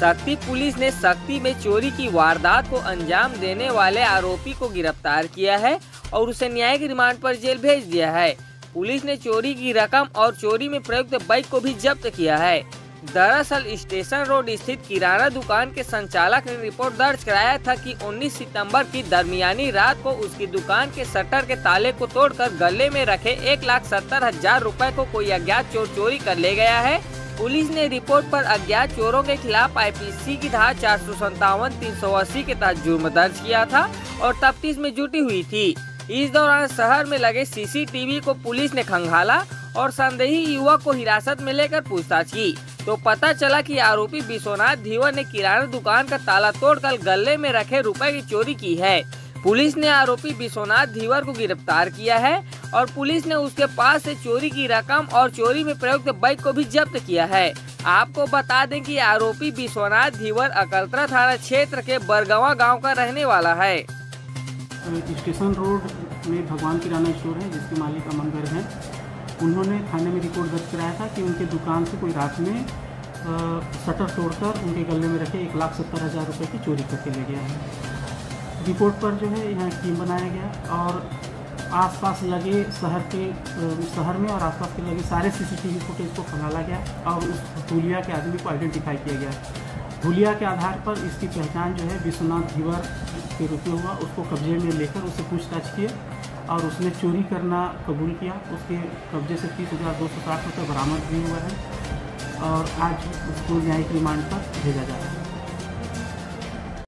शक्ति पुलिस ने शक्ति में चोरी की वारदात को अंजाम देने वाले आरोपी को गिरफ़्तार किया है और उसे न्यायिक रिमांड पर जेल भेज दिया है। पुलिस ने चोरी की रकम और चोरी में प्रयुक्त बाइक को भी जब्त किया है। दरअसल, स्टेशन रोड स्थित किराना दुकान के संचालक ने रिपोर्ट दर्ज कराया था कि 19 सितंबर की दरमियानी रात को उसकी दुकान के शटर के ताले को तोड़कर गले में रखे एक लाख सत्तर हज़ार रूपए को कोई अज्ञात चोर चोरी कर ले गया है। पुलिस ने रिपोर्ट पर अज्ञात चोरों के खिलाफ आईपीसी की धारा चार सौ संतावन तीन सौ अस्सी के तहत जुर्म दर्ज किया था और तफ्तीश में जुटी हुई थी। इस दौरान शहर में लगे सीसीटीवी को पुलिस ने खंगाला और संदेही युवक को हिरासत में लेकर पूछताछ की। तो पता चला कि आरोपी विश्वनाथ धीवर ने किराना दुकान का ताला तोड़कर गले में रखे रुपए की चोरी की है। पुलिस ने आरोपी विश्वनाथ धीवर को गिरफ़्तार किया है और पुलिस ने उसके पास से चोरी की रकम और चोरी में प्रयुक्त बाइक को भी जब्त किया है। आपको बता दें कि आरोपी विश्वनाथ धीवर अकलतरा थाना क्षेत्र के बरगवा गाँव का रहने वाला है। स्टेशन रोड में भगवान किराना स्टोर है, जिसके मालिक अमन गर्ग है। उन्होंने थाने में रिपोर्ट दर्ज कराया था कि उनके दुकान से कोई रात में शटर तोड़कर उनके गले में रखे एक लाख सत्तर हज़ार रुपये की चोरी करके ले गया है। रिपोर्ट पर जो है यहाँ टीम बनाया गया और आसपास लगे शहर के शहर में और आसपास के लगे सारे सीसीटीवी फुटेज को खंगाला गया और उस धूलिया के आदमी को आइडेंटिफाई किया गया। धूलिया के आधार पर इसकी पहचान जो है विश्वनाथ धीवर के रूप में हुआ। उसको कब्जे में लेकर उसे पूछताछ किए और उसने चोरी करना कबूल किया। उसके कब्जे से तीस हज़ार दो सौ साठ रुपये बरामद भी हुआ है और आज उसको न्यायिक रिमांड पर भेजा जा रहा है।